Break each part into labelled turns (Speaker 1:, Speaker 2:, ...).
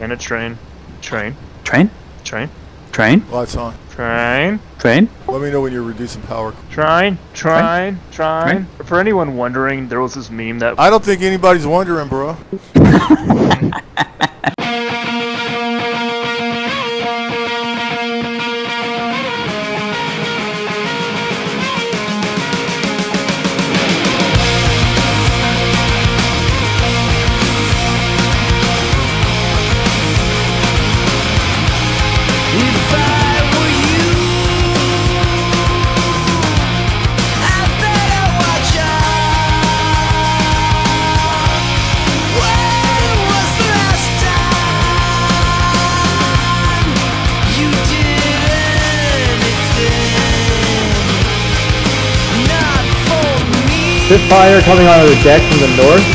Speaker 1: And a train. Train.
Speaker 2: Train?
Speaker 1: Train.
Speaker 2: Train?
Speaker 3: Lights on.
Speaker 1: Train.
Speaker 2: Train?
Speaker 3: Let me know when you're reducing power.
Speaker 1: Train. Train. Train.
Speaker 2: Train.
Speaker 1: For anyone wondering, there was this meme that
Speaker 3: I don't think anybody's wondering, bro.
Speaker 4: Spitfire coming out of the deck from the north.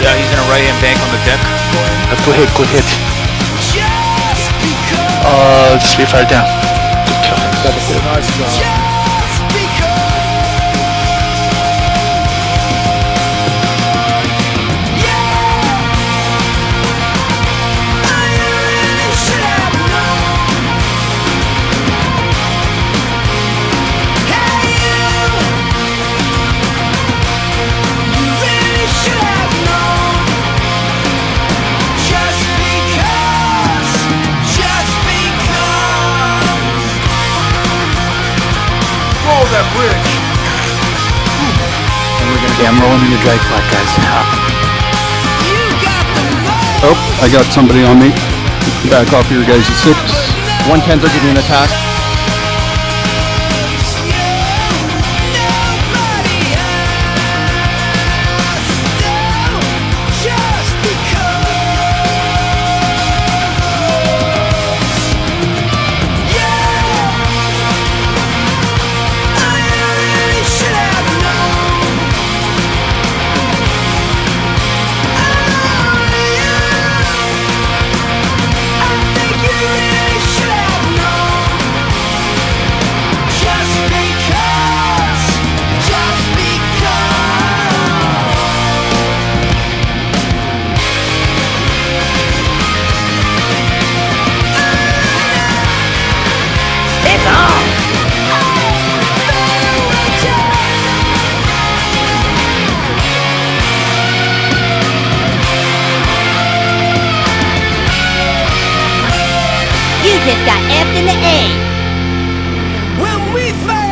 Speaker 5: Yeah, he's gonna right hand bank on the deck.
Speaker 2: Uh, good hit, good hit.
Speaker 6: just because.
Speaker 2: Uh, Spitfire down. Good kill.
Speaker 3: Nice job.
Speaker 6: Yeah,
Speaker 2: I'm rolling in the drag flag, guys.
Speaker 7: Oh, I got somebody on me. Back off your guys at six.
Speaker 4: 110s are giving an
Speaker 6: Just
Speaker 8: got F in the A.
Speaker 6: When we first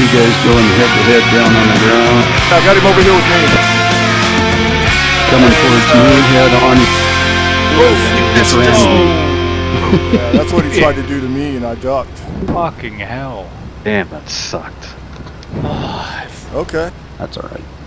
Speaker 7: Two guys going head to head down on the ground.
Speaker 3: I got him over here with me.
Speaker 7: Coming towards me, head on. This oh.
Speaker 3: Yeah, that's what he tried to do to me, and I ducked.
Speaker 5: Fucking hell.
Speaker 9: Damn, that sucked.
Speaker 3: Okay.
Speaker 7: That's alright.